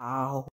Tchau.